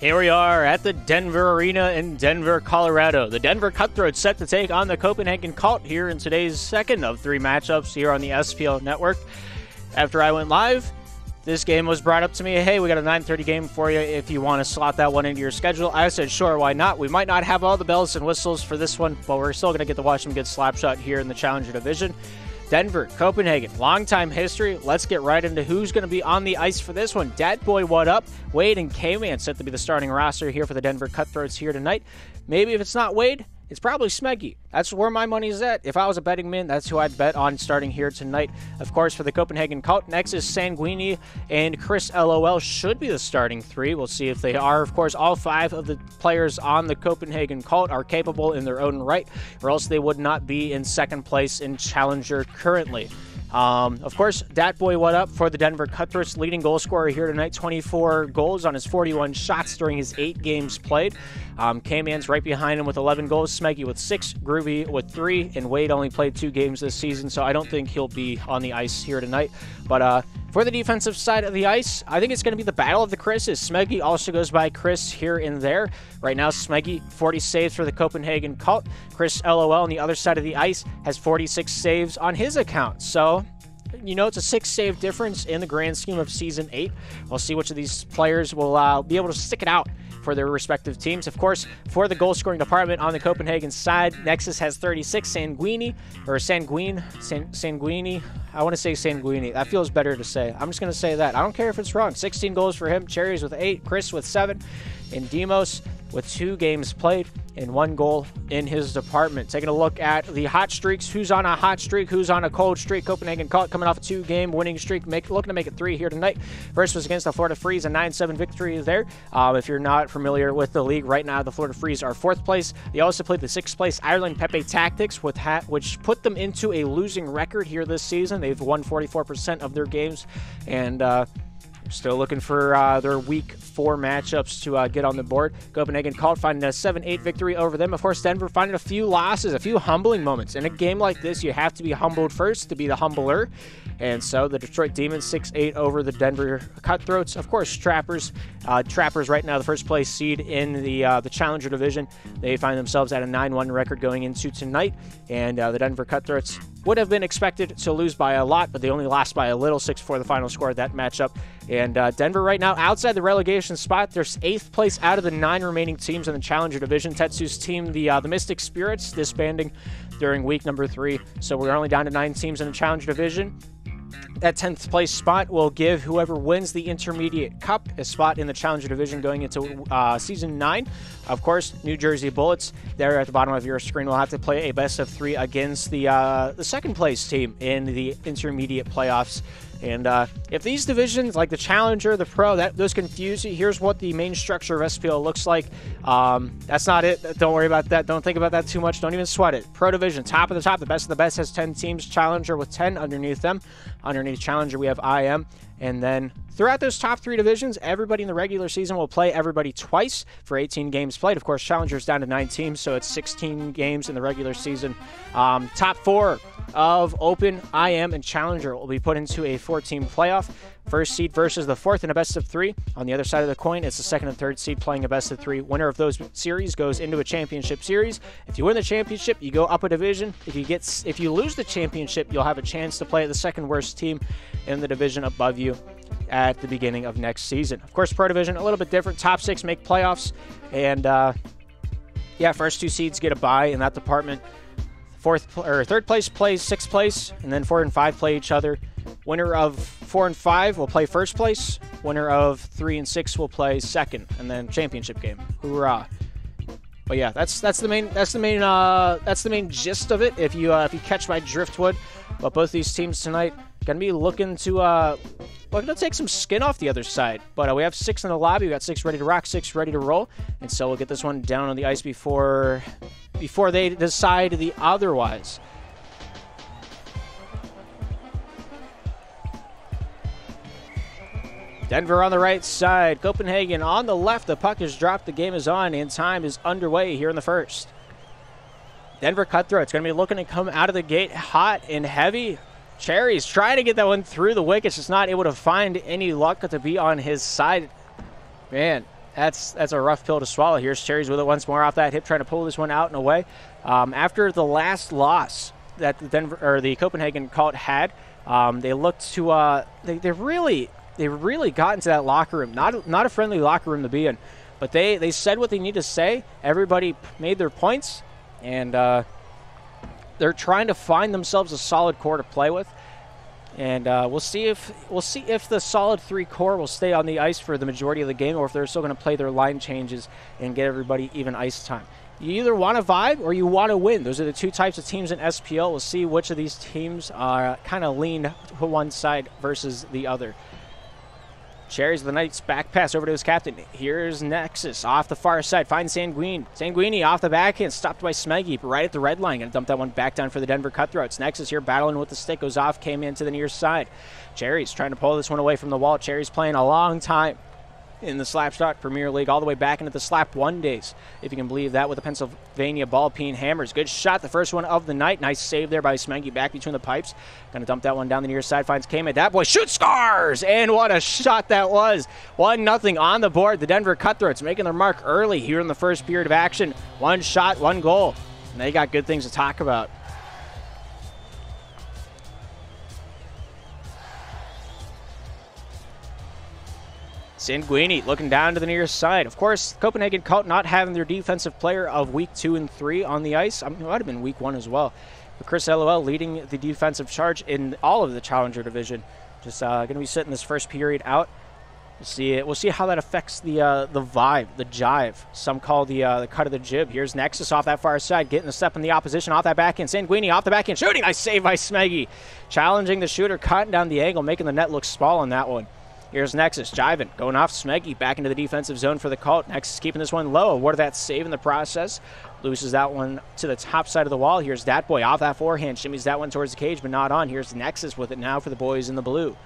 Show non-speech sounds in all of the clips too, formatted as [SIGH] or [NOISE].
Here we are at the Denver Arena in Denver, Colorado. The Denver Cutthroats set to take on the Copenhagen Cult here in today's second of three matchups here on the SPL network. After I went live, this game was brought up to me. Hey, we got a 9:30 game for you. If you want to slot that one into your schedule, I said sure, why not? We might not have all the bells and whistles for this one, but we're still going to get to watch some good slapshot here in the Challenger Division. Denver, Copenhagen, long time history. Let's get right into who's going to be on the ice for this one. Dat Boy, what up? Wade and K-Man set to be the starting roster here for the Denver Cutthroats here tonight. Maybe if it's not Wade, it's probably Smeggy. That's where my money's at. If I was a betting man, that's who I'd bet on starting here tonight. Of course, for the Copenhagen Cult, Nexus Sanguini and Chris LOL should be the starting three. We'll see if they are. Of course, all five of the players on the Copenhagen Cult are capable in their own right, or else they would not be in second place in Challenger currently. Um, of course, Dat Boy, what up for the Denver Cutthroats, leading goal scorer here tonight, 24 goals on his 41 shots during his eight games played. Um, K-Man's right behind him with 11 goals, Smeggy with six, Groovy with three, and Wade only played two games this season, so I don't think he'll be on the ice here tonight. But uh, for the defensive side of the ice, I think it's going to be the battle of the Chris's. Smeggy also goes by Chris here and there. Right now, Smeggy, 40 saves for the Copenhagen Cult. Chris LOL on the other side of the ice has 46 saves on his account. So, you know, it's a six save difference in the grand scheme of season eight. We'll see which of these players will uh, be able to stick it out for their respective teams. Of course, for the goal scoring department on the Copenhagen side, Nexus has 36. Sanguini, or Sanguine, San, Sanguini, I want to say Sanguini. That feels better to say. I'm just going to say that. I don't care if it's wrong. 16 goals for him. Cherries with 8. Chris with 7. And Demos with two games played and one goal in his department. Taking a look at the hot streaks, who's on a hot streak, who's on a cold streak. Copenhagen Cult coming off a two-game winning streak, make, looking to make it three here tonight. First was against the Florida Freeze, a 9-7 victory there. Um, if you're not familiar with the league right now, the Florida Freeze are fourth place. They also played the sixth place Ireland Pepe Tactics, with ha- which put them into a losing record here this season. They've won 44% of their games, and uh, Still looking for uh, their week four matchups to uh, get on the board. Copenhagen Cult finding a 7 8 victory over them. Of course, Denver finding a few losses, a few humbling moments. In a game like this, you have to be humbled first to be the humbler. And so the Detroit Demons 6 8 over the Denver Cutthroats. Of course, Trappers. Uh, Trappers right now the first place seed in the uh, the Challenger division. They find themselves at a 9 1 record going into tonight. And uh, the Denver Cutthroats would have been expected to lose by a lot, but they only lost by a little 6 4 the final score of that matchup. And uh, Denver right now outside the relegation spot. They're eighth place out of the nine remaining teams in the Challenger division. Tetsu's team, the uh, the Mystic Spirits, disbanding during week number three. So we're only down to nine teams in the Challenger division. That 10th place spot will give whoever wins the Intermediate Cup a spot in the Challenger Division going into uh, Season 9. Of course, New Jersey Bullets, there at the bottom of your screen, will have to play a best of three against the, uh, the second place team in the Intermediate playoffs. And uh, if these divisions, like the Challenger, the Pro, that those confuse you, here's what the main structure of SPL looks like. Um, that's not it. Don't worry about that. Don't think about that too much. Don't even sweat it. Pro Division, top of the top, the best of the best has 10 teams. Challenger with 10 underneath them. Underneath Challenger, we have IM. And then throughout those top three divisions, everybody in the regular season will play everybody twice for 18 games played. Of course, Challenger's down to nine teams, so it's 16 games in the regular season. Um, top four of Open, IM, and Challenger will be put into a four team playoff. First seed versus the fourth in a best of three. On the other side of the coin, it's the second and third seed playing a best of three. Winner of those series goes into a championship series. If you win the championship, you go up a division. If you get if you lose the championship, you'll have a chance to play the second worst team in the division above you at the beginning of next season. Of course, Pro Division a little bit different. Top six make playoffs, and uh, yeah, first two seeds get a bye in that department. Fourth or third place plays sixth place, and then four and five play each other. Winner of four and five will play first place. Winner of three and six will play second, and then championship game. Hoorah! But yeah, that's that's the main that's the main uh, that's the main gist of it. If you uh, if you catch my driftwood, but both these teams tonight gonna be looking to uh, we're gonna take some skin off the other side. But uh, we have six in the lobby. We got six ready to rock, six ready to roll, and so we'll get this one down on the ice before before they decide the otherwise. Denver on the right side, Copenhagen on the left. The puck is dropped, the game is on, and time is underway here in the first. Denver Cutthroats going to be looking to come out of the gate hot and heavy. Cherry's trying to get that one through the wickets, just not able to find any luck to be on his side. Man, that's that's a rough pill to swallow. Here's Cherry's with it once more off that hip, trying to pull this one out and away. Um, after the last loss that the Denver or the Copenhagen Cult had, um, they looked to uh, they, they really they really got into that locker room. Not not a friendly locker room to be in, but they they said what they need to say. Everybody made their points, and uh, they're trying to find themselves a solid core to play with. And uh, we'll see if we'll see if the solid three core will stay on the ice for the majority of the game, or if they're still going to play their line changes and get everybody even ice time. You either want to vibe or you want to win. Those are the two types of teams in SPL. We'll see which of these teams are kind of lean to one side versus the other. Cherries the Knights back pass over to his captain. Here's Nexus off the far side. Finds Sanguine. Sanguini off the backhand. Stopped by Smeggy right at the red line. To dump that one back down for the Denver Cutthroats. Nexus here battling with the stick. Goes off. Came into the near side. Cherries trying to pull this one away from the wall. Cherries playing a long time in the Slapshot Premier League, all the way back into the Slap One days, if you can believe that, with the Pennsylvania Ball Peen Hammers. Good shot, the first one of the night. Nice save there by Smanky back between the pipes. Gonna dump that one down the near side, finds K-Man. That boy shoots scars! And what a shot that was! 1 nothing on the board. The Denver Cutthroats making their mark early here in the first period of action. One shot, one goal. And they got good things to talk about. Sanguini looking down to the near side. Of course, Copenhagen not having their defensive player of week two and three on the ice. I mean, it might have been week one as well. But Chris LOL leading the defensive charge in all of the Challenger division. Just uh, going to be sitting this first period out. We'll see it. We'll see how that affects the uh, the vibe, the jive. Some call the uh, the cut of the jib. Here's Nexus off that far side, getting the step in the opposition off that back end. Sanguini off the back end, shooting. Nice save by Smeggy, challenging the shooter, cutting down the angle, making the net look small on that one. Here's Nexus, Jivin, going off Smeggy, back into the defensive zone for the cult. Nexus keeping this one low. What that save in the process? Loses that one to the top side of the wall. Here's that boy off that forehand, shimmies that one towards the cage, but not on. Here's Nexus with it now for the boys in the blue.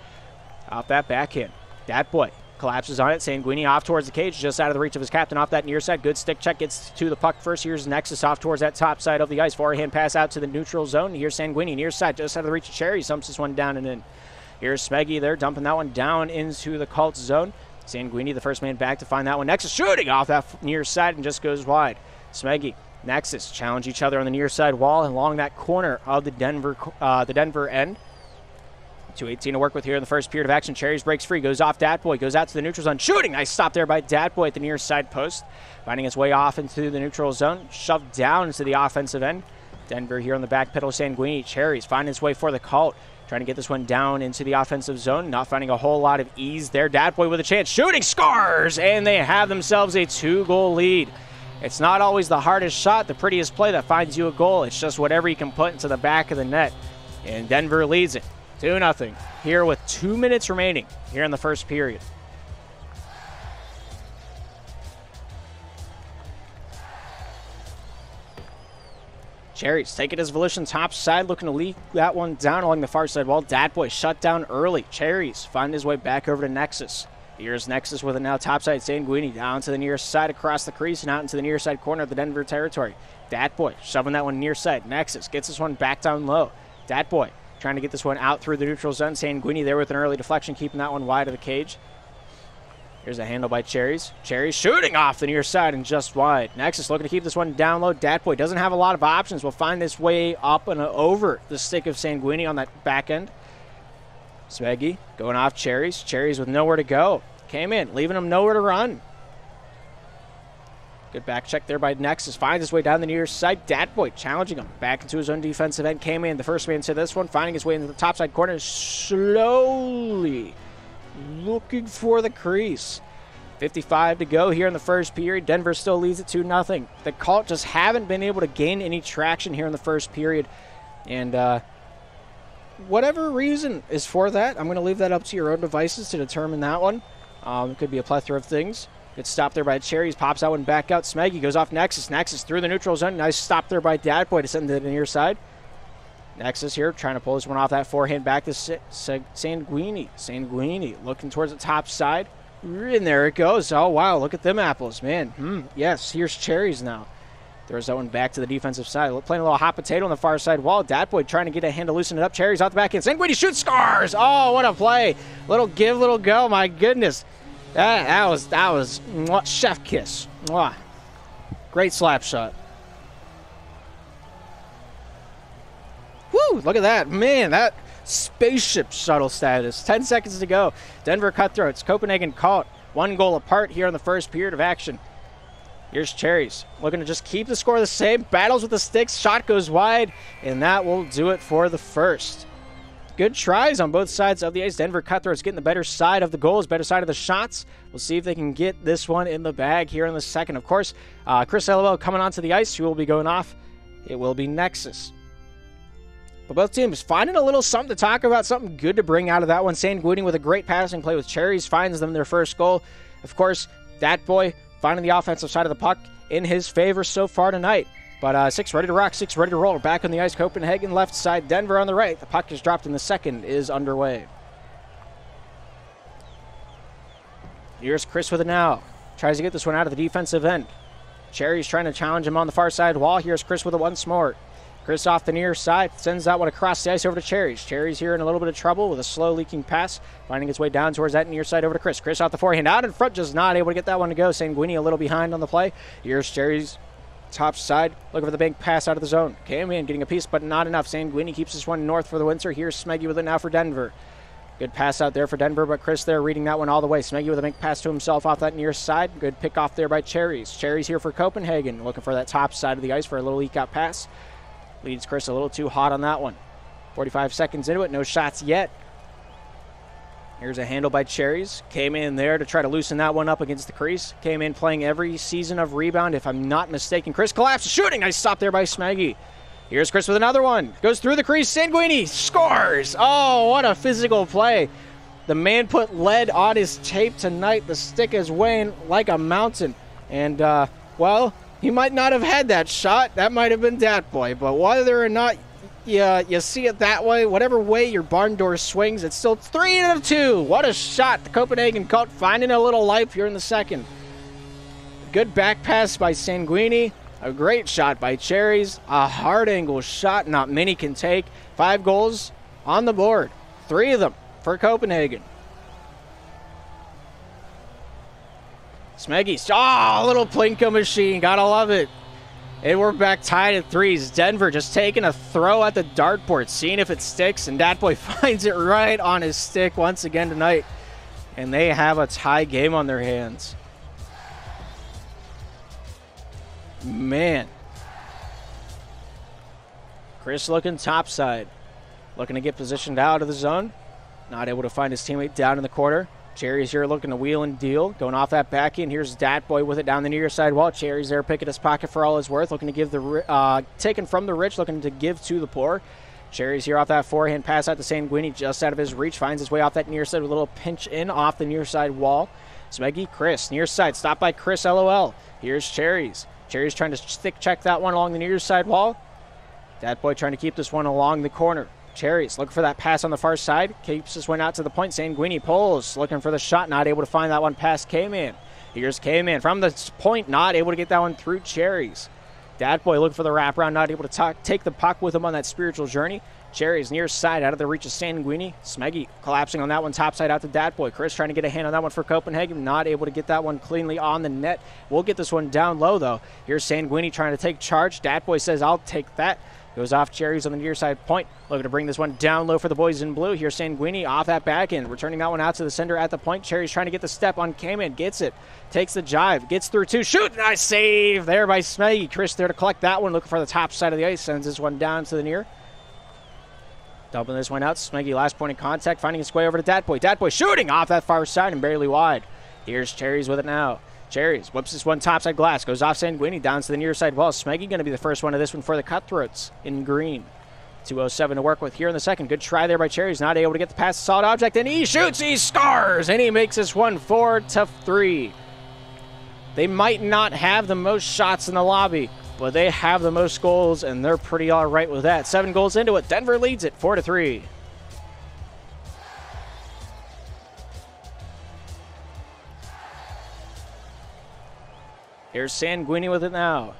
Off that backhand. That boy collapses on it. Sanguini off towards the cage, just out of the reach of his captain off that near side. Good stick check, gets to the puck first. Here's Nexus off towards that top side of the ice. Forehand pass out to the neutral zone. Here's Sanguini near side, just out of the reach of Cherry. Sumps this one down and in. Here's Smeggy there, dumping that one down into the cult zone. Sanguini, the first man back to find that one. Nexus shooting off that near side and just goes wide. Smeggy, Nexus challenge each other on the near side wall along that corner of the Denver, uh, the Denver end. 218 to work with here in the first period of action. Cherries breaks free, goes off Datboy, goes out to the neutral zone, shooting. Nice stop there by Datboy at the near side post, finding his way off into the neutral zone, shoved down into the offensive end. Denver here on the back pedal, Sanguini. Cherries finding his way for the cult. Trying to get this one down into the offensive zone. Not finding a whole lot of ease there. Datboy with a chance. Shooting scores! And they have themselves a two goal lead. It's not always the hardest shot, the prettiest play that finds you a goal. It's just whatever you can put into the back of the net. And Denver leads it 2 0 here with two minutes remaining here in the first period. Cherries taking his volition top side, looking to leak that one down along the far side wall. Datboy shut down early. Cherries find his way back over to Nexus. Here's Nexus with it now topside. Sanguini down to the near side across the crease and out into the near side corner of the Denver territory. Datboy shoving that one near side. Nexus gets this one back down low. Datboy trying to get this one out through the neutral zone. Sanguini there with an early deflection, keeping that one wide of the cage. Here's a handle by Cherries. Cherries shooting off the near side and just wide. Nexus looking to keep this one down low. Datboy doesn't have a lot of options. Will find his way up and over the stick of Sanguini on that back end. Smeggy going off Cherries. Cherries with nowhere to go. Came in, leaving him nowhere to run. Good back check there by Nexus. Finds his way down the near side. Datboy challenging him back into his own defensive end. Came in, the first man to this one, finding his way into the top side corner slowly looking for the crease. 55 to go here in the first period. Denver still leads it 2 0. The Cult just haven't been able to gain any traction here in the first period. And uh, whatever reason is for that, I'm going to leave that up to your own devices to determine that one. Um, it could be a plethora of things. Good stop there by Cherries. Pops out and back out. Smeggy goes off Nexus. Nexus through the neutral zone. Nice stop there by Datboy to send it to the near side. Nexus here trying to pull this one off that forehand back to Sanguini. Sanguini looking towards the top side. And there it goes. Oh, wow. Look at them apples, man. Hmm. Yes, here's cherries now. Throws that one back to the defensive side. Playing a little hot potato on the far side wall. Datboy trying to get a hand to loosen it up. Cherries out the back end. Sanguini shoots scars. Oh, what a play. Little give, little go. My goodness. That, that was that was chef kiss. Great slap shot. Look at that, man. That spaceship shuttle status. Ten seconds to go. Denver Cutthroats, Copenhagen Cult one goal apart here in the first period of action. Here's Cherries looking to just keep the score the same. Battles with the sticks. Shot goes wide, and that will do it for the first. Good tries on both sides of the ice. Denver Cutthroats getting the better side of the goals, better side of the shots. We'll see if they can get this one in the bag here in the second. Of course, uh, Chris LOL coming onto the ice. Who will be going off? It will be Nexus. But both teams finding a little something to talk about, something good to bring out of that one. Sanguini with a great passing play with Cherries finds them their first goal. Of course, that boy finding the offensive side of the puck in his favor so far tonight. But uh, six ready to rock, six ready to roll. Back on the ice, Copenhagen left side, Denver on the right. The puck is dropped in the second is underway. Here's Chris with it now. Tries to get this one out of the defensive end. Cherry's trying to challenge him on the far side wall. Here's Chris with it once more. Chris off the near side sends that one across the ice over to Cherries. Cherries here in a little bit of trouble with a slow leaking pass, finding its way down towards that near side over to Chris. Chris off the forehand out in front, just not able to get that one to go. Sanguini a little behind on the play. Here's Cherries top side, looking for the bank pass out of the zone. Came in, getting a piece, but not enough. Sanguini keeps this one north for the Windsor. Here's Smeggy with it now for Denver. Good pass out there for Denver, but Chris there reading that one all the way. Smeggy with a bank pass to himself off that near side. Good pick off there by Cherries. Cherries here for Copenhagen, looking for that top side of the ice for a little leak out pass. Leads Chris a little too hot on that one. 45 seconds into it, no shots yet. Here's a handle by Cherries. Came in there to try to loosen that one up against the crease. Came in playing every season of rebound, if I'm not mistaken. Chris collapses, shooting. Nice stop there by Smeggy. Here's Chris with another one. Goes through the crease. Sanguini scores. Oh, what a physical play. The man put lead on his tape tonight. The stick is weighing like a mountain. And, uh, well, he might not have had that shot. That might have been Dat Boy. But whether or not you, you see it that way, whatever way your barn door swings, it's still three out of two. What a shot. The Copenhagen Cult finding a little life here in the second. Good back pass by Sanguini. A great shot by Cherries. A hard angle shot not many can take. Five goals on the board. Three of them for Copenhagen. Smeggy. Oh, ah, little Plinko machine. Gotta love it. And we're back tied at threes. Denver just taking a throw at the dartboard, seeing if it sticks, and that boy [LAUGHS] finds it right on his stick once again tonight. And they have a tie game on their hands. Man. Chris looking topside. Looking to get positioned out of the zone. Not able to find his teammate down in the corner. Cherry's here looking to wheel and deal. Going off that back end. Here's Dat Boy with it down the near side wall. Cherry's there picking his pocket for all his worth. Looking to give the, uh, taken from the rich, looking to give to the poor. Cherry's here off that forehand pass out to Sanguini, just out of his reach. Finds his way off that near side with a little pinch in off the near side wall. Smeggy, Chris, near side. Stopped by Chris LOL. Here's Cherry's. Cherry's trying to stick check that one along the near side wall. Dat Boy trying to keep this one along the corner. Cherries looking for that pass on the far side. Keeps this one out to the point. Sanguini pulls, looking for the shot. Not able to find that one past K-Man. Here's K-Man from the point. Not able to get that one through Cherries. Dat Boy looking for the wraparound. Not able to talk, take the puck with him on that spiritual journey. Cherries near side out of the reach of Sanguini. Smeggy collapsing on that one top side out to Dat Boy. Chris trying to get a hand on that one for Copenhagen. Not able to get that one cleanly on the net. We'll get this one down low though. Here's Sanguini trying to take charge. Dat Boy says, I'll take that. Goes off Cherries on the near side point. Looking to bring this one down low for the boys in blue. Here's Sanguini off that back end. Returning that one out to the center at the point. Cherries trying to get the step on K-Man. Gets it. Takes the jive. Gets through two. Shoot! Nice save there by Smeggy. Chris there to collect that one. Looking for the top side of the ice. Sends this one down to the near. Dumping this one out. Smeggy last point of contact. Finding his way over to Dat Boy. Dat Boy shooting off that far side and barely wide. Here's Cherries with it now. Cherries whips this one topside glass, goes off Sanguini down to the near side wall. Smeggy going to be the first one of this one for the Cutthroats in green. 207 to work with here in the second. Good try there by Cherries. Not able to get the pass to solid object, and he shoots, he scars, and he makes this one four to three. They might not have the most shots in the lobby, but they have the most goals, and they're pretty all right with that. Seven goals into it. Denver leads it four to three. Here's Sanguini with it now.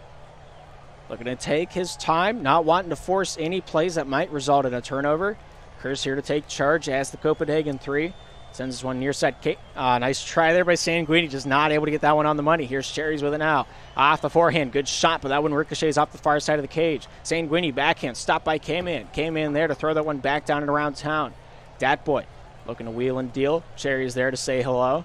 Looking to take his time, not wanting to force any plays that might result in a turnover. Chris here to take charge as the Copenhagen three. Sends this one near side. Uh, nice try there by Sanguini. Just not able to get that one on the money. Here's Cherries with it now. Off the forehand. Good shot, but that one ricochets off the far side of the cage. Sanguini backhand. Stop by K-Man. K-Man there to throw that one back down and around town. Dat Boy looking to wheel and deal. Cherries there to say hello.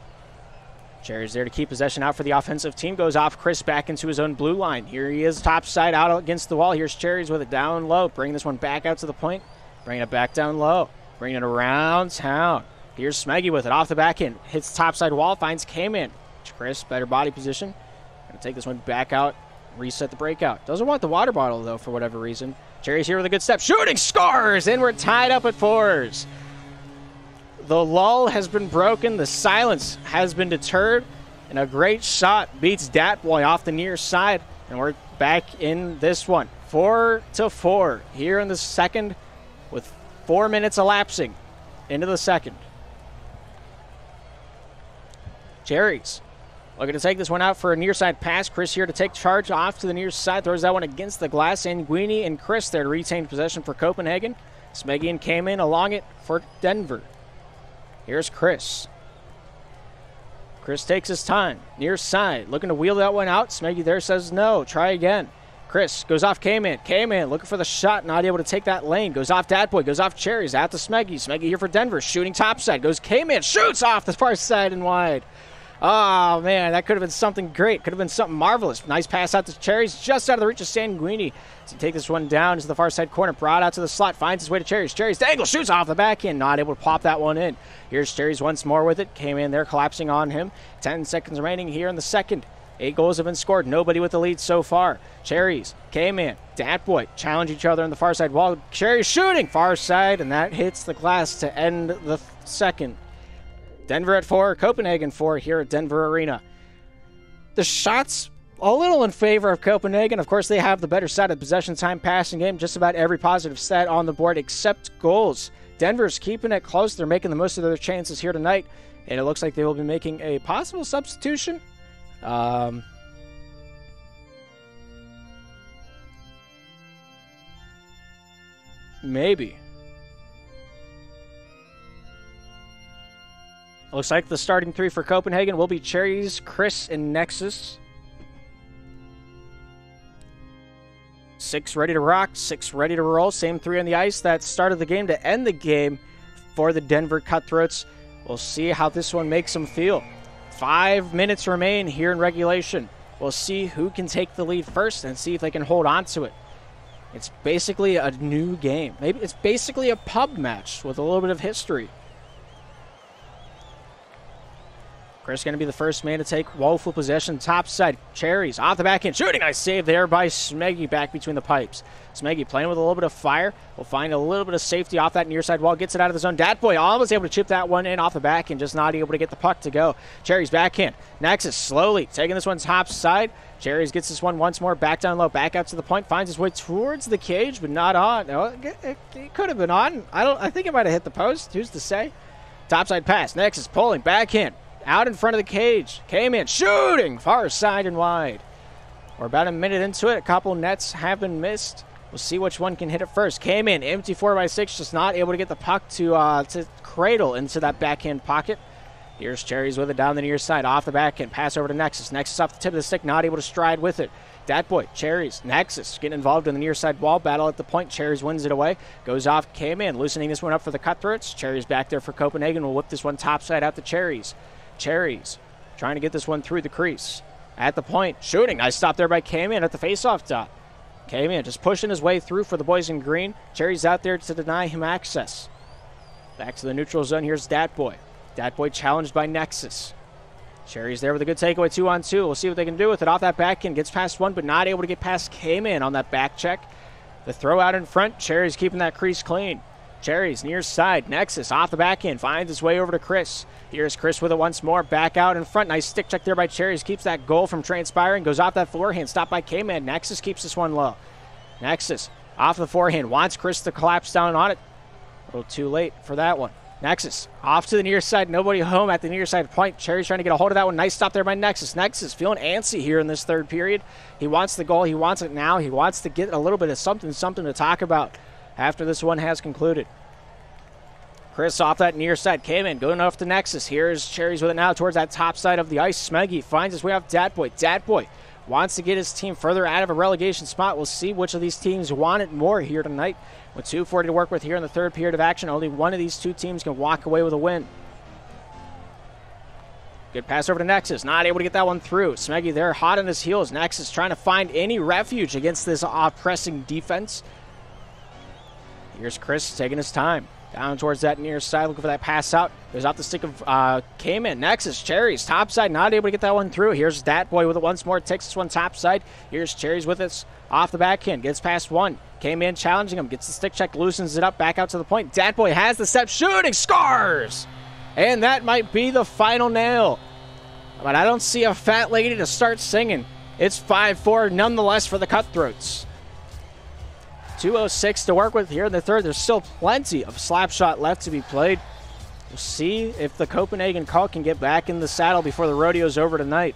Cherries there to keep possession out for the offensive team. Goes off Chris back into his own blue line. Here he is, top side out against the wall. Here's Cherries with it down low. Bring this one back out to the point. Bring it back down low. Bring it around town. Here's Smeggy with it off the back end. Hits topside wall, finds K-Man. Chris, better body position. Gonna take this one back out, reset the breakout. Doesn't want the water bottle, though, for whatever reason. Cherry's here with a good step. Shooting scores! And we're tied up at fours. The lull has been broken. The silence has been deterred. And a great shot beats Datboy off the near side. And we're back in this one. Four to four here in the second with four minutes elapsing into the second. Cherries looking to take this one out for a near side pass. Chris here to take charge off to the near side. Throws that one against the glass. And Guini and Chris there to retain possession for Copenhagen. Smegian came in along it for Denver. Here's Chris. Chris takes his time. Near side. Looking to wheel that one out. Smeggy there says no. Try again. Chris goes off K-Man. K-Man looking for the shot, not able to take that lane. Goes off Datboy, goes off Cherries, out to Smeggy. Smeggy here for Denver, shooting topside. Goes K-Man, shoots off the far side and wide. Oh, man, that could have been something great. Could have been something marvelous. Nice pass out to Cherries, just out of the reach of Sanguini. To take this one down to the far side corner, brought out to the slot, finds his way to Cherries. Cherries dangle, shoots off the back end, not able to pop that one in. Here's Cherries once more with it. Came in there, collapsing on him. 10 seconds remaining here in the second. Eight goals have been scored. Nobody with the lead so far. Cherries, K-Man, Datboy challenge each other on the far side wall. Cherries shooting far side, and that hits the glass to end the second. Denver at four, Copenhagen four here at Denver Arena. The shots a little in favor of Copenhagen. Of course, they have the better side of possession time passing game. Just about every positive stat on the board except goals. Denver's keeping it close. They're making the most of their chances here tonight. And it looks like they will be making a possible substitution. Um, maybe. Looks like the starting three for Copenhagen will be Cherries, Chris, and Nexus. Six ready to rock, six ready to roll. Same three on the ice that started the game to end the game for the Denver Cutthroats. We'll see how this one makes them feel. Five minutes remain here in regulation. We'll see who can take the lead first and see if they can hold on to it. It's basically a new game. Maybe it's basically a pub match with a little bit of history. Chris going to be the first man to take woeful possession. Top side, Cherries off the back end. Shooting, nice save there by Smeggy back between the pipes. Smeggy playing with a little bit of fire. Will find a little bit of safety off that near side wall. Gets it out of the zone. Datboy almost able to chip that one in off the back and just not able to get the puck to go. Cherries backhand. Nexus slowly taking this one top side. Cherries gets this one once more. Back down low. Back out to the point. Finds his way towards the cage, but not on. No, it, it, it could have been on. I don't. I think it might have hit the post. Who's to say? Topside pass. Nexus pulling backhand out in front of the cage. Came in, shooting far side and wide. We're about a minute into it. A couple nets have been missed. We'll see which one can hit it first. Came in, empty 4x6, just not able to get the puck to uh, to cradle into that backhand pocket. Here's Cherries with it down the near side, off the backhand, pass over to Nexus. Nexus off the tip of the stick, not able to stride with it. Dat boy, Cherries, Nexus getting involved in the near side wall battle at the point. Cherries wins it away, goes off, came in, loosening this one up for the Cutthroats. Cherries back there for Copenhagen will whip this one topside out to Cherries. Cherries trying to get this one through the crease. At the point, shooting. Nice stop there by K-Man at the faceoff dot. K-Man just pushing his way through for the boys in green. Cherries out there to deny him access. Back to the neutral zone. Here's Datboy. Datboy challenged by Nexus. Cherries there with a good takeaway, two on two. We'll see what they can do with it. Off that back end, gets past one, but not able to get past K-Man on that back check. The throw out in front. Cherries keeping that crease clean. Cherries near side. Nexus off the back end. Finds his way over to Chris. Here's Chris with it once more. Back out in front. Nice stick check there by Cherries. Keeps that goal from transpiring. Goes off that forehand. Stopped by K-Man. Nexus keeps this one low. Nexus off the forehand. Wants Chris to collapse down on it. A little too late for that one. Nexus off to the near side. Nobody home at the near side point. Cherry's trying to get a hold of that one. Nice stop there by Nexus. Nexus feeling antsy here in this third period. He wants the goal. He wants it now. He wants to get a little bit of something, something to talk about after this one has concluded. Chris off that near side came in, going off the Nexus. Here's Cherries with it now towards that top side of the ice. Smeggy finds his way off Datboy. Datboy wants to get his team further out of a relegation spot. We'll see which of these teams want it more here tonight. With 2.40 to work with here in the third period of action, only one of these two teams can walk away with a win. Good pass over to Nexus. Not able to get that one through. Smeggy there, hot on his heels. Nexus trying to find any refuge against this off pressing defense. Here's Chris taking his time. Down towards that near side, looking for that pass out. Goes off the stick of uh, K-Man. Nexus, Cherries, top side, not able to get that one through. Here's that Boy with it once more. Takes this one top side. Here's Cherries with it off the backhand. Gets past one. Came in challenging him. Gets the stick check, loosens it up, back out to the point. Dat Boy has the step, shooting, scars! And that might be the final nail. But I don't see a fat lady to start singing. It's 5 4 nonetheless for the Cutthroats. 206 to work with here in the third. There's still plenty of slap shot left to be played. We'll see if the Copenhagen Cult can get back in the saddle before the rodeo's over tonight.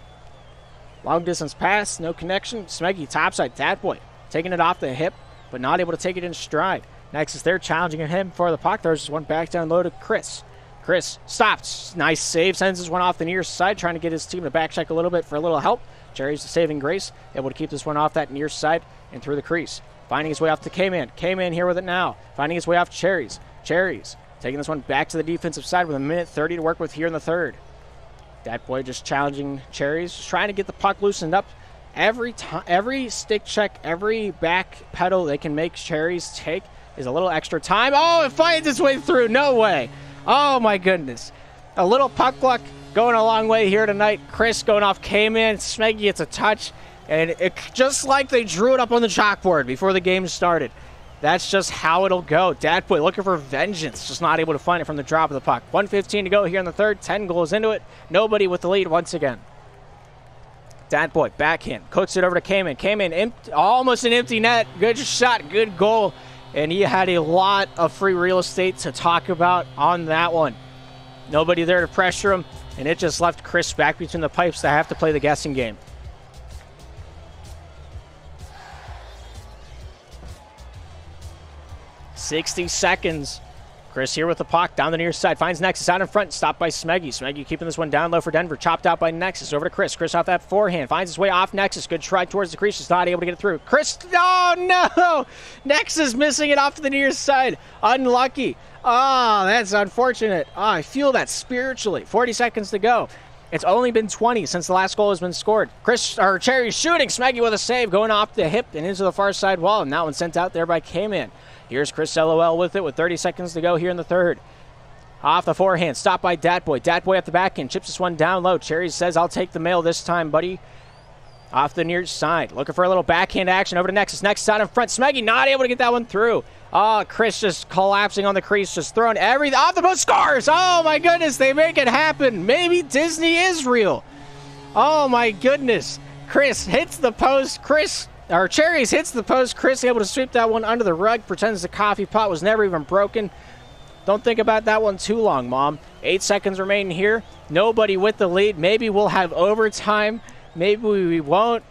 Long distance pass, no connection. Smeggy topside, Datboy taking it off the hip, but not able to take it in stride. Nexus there challenging him for the puck. There's one back down low to Chris. Chris stops. Nice save. Sends this one off the near side, trying to get his team to back check a little bit for a little help. Cherries the saving grace, able to keep this one off that near side and through the crease. Finding his way off to K-Man. K-Man here with it now. Finding his way off Cherries. Cherries taking this one back to the defensive side with a minute 30 to work with here in the third. That boy just challenging Cherries, trying to get the puck loosened up. Every time, every stick check, every back pedal they can make Cherries take is a little extra time. Oh, it finds its way through. No way. Oh my goodness. A little puck luck going a long way here tonight. Chris going off K-Man. Smeggy gets a touch. And just like they drew it up on the chalkboard before the game started. That's just how it'll go. Datboy looking for vengeance, just not able to find it from the drop of the puck. 115 to go here in the third. 10 goals into it. Nobody with the lead once again. Datboy backhand, cooks it over to. K-Man empty, almost an empty net. Good shot, good goal. And he had a lot of free real estate to talk about on that one. Nobody there to pressure him, and it just left Chris back between the pipes to have to play the guessing game. 60 seconds. Chris here with the puck down the near side. Finds Nexus out in front. Stopped by Smeggy. Smeggy keeping this one down low for Denver. Chopped out by Nexus. Over to Chris. Chris off that forehand. Finds his way off Nexus. Good try towards the crease. Just not able to get it through. Chris. Oh, no. [LAUGHS] Nexus missing it off to the near side. Unlucky. Oh, that's unfortunate. Oh, I feel that spiritually. 40 seconds to go. It's only been 20 since the last goal has been scored. Chris or Cherry shooting. Smeggy with a save going off the hip and into the far side wall. And that one sent out there by K-Man. Here's Chris LOL with it with 30 seconds to go here in the third. Off the forehand, stopped by Datboy. Datboy at the back end, chips this one down low. Cherry says, I'll take the mail this time, buddy. Off the near side, looking for a little backhand action over to Nexus. Next side in front, Smeggy not able to get that one through. Oh, Chris just collapsing on the crease, just throwing everything off the post. Scars! Oh my goodness, they make it happen. Maybe Disney is real. Oh my goodness. Chris hits the post. Chris our Cherries hits the post. Chris able to sweep that one under the rug. Pretends the coffee pot was never even broken. Don't think about that one too long, Mom. Eight seconds remaining here. Nobody with the lead. Maybe we'll have overtime. Maybe we won't.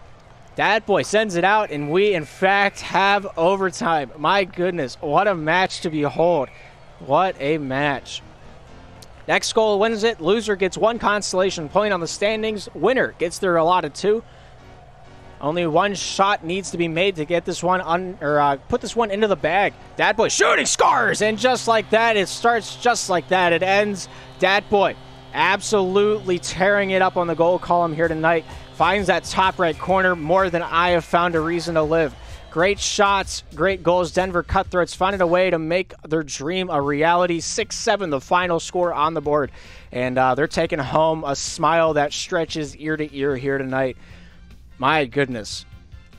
That boy sends it out, and we, in fact, have overtime. My goodness, what a match to behold. What a match. Next goal wins it. Loser gets one consolation point on the standings. Winner gets their allotted two. Only one shot needs to be made to get this one on or uh, put this one into the bag. Dat boy shooting scars, and just like that, it starts just like that. It ends. Dat boy absolutely tearing it up on the goal column here tonight. Finds that top right corner more than I have found a reason to live. Great shots, great goals. Denver Cutthroats finding a way to make their dream a reality. 6 7, the final score on the board. And uh, they're taking home a smile that stretches ear to ear here tonight. My goodness.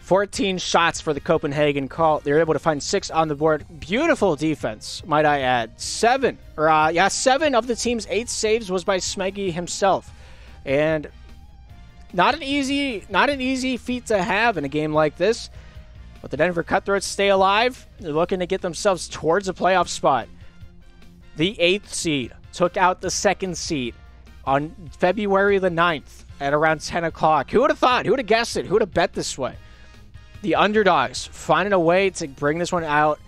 14 shots for the Copenhagen Cult. They're able to find six on the board. Beautiful defense, might I add. Seven, or uh, yeah, seven of the team's eight saves was by Smeggy himself, and not an easy, not an easy feat to have in a game like this. But the Denver Cutthroats stay alive. They're looking to get themselves towards a playoff spot. The eighth seed took out the second seed on February the 9th at around 10 o'clock. Who would have thought? Who would have guessed it? Who would have bet this way? The underdogs finding a way to bring this one out.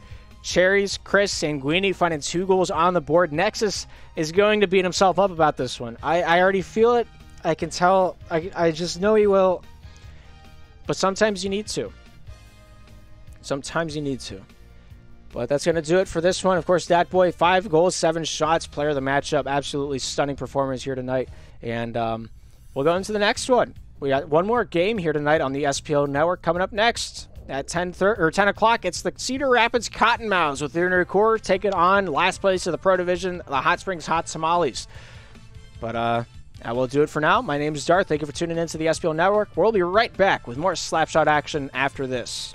Cherries, Chris Sanguini finding two goals on the board. Nexus is going to beat himself up about this one. I, I already feel it. I can tell. I, I just know he will. But sometimes you need to. Sometimes you need to. But that's going to do it for this one. Of course, that boy, five goals, seven shots, player of the matchup. Absolutely stunning performance here tonight. And um, we'll go into the next one. We got one more game here tonight on the SPL Network coming up next at 10 thir- or 10 o'clock. It's the Cedar Rapids Cottonmouths with the Inner Core taking on last place of the Pro Division, the Hot Springs Hot Tamales. But uh, I will do it for now. My name is Darth. Thank you for tuning in to the SPL Network. We'll be right back with more Slapshot action after this.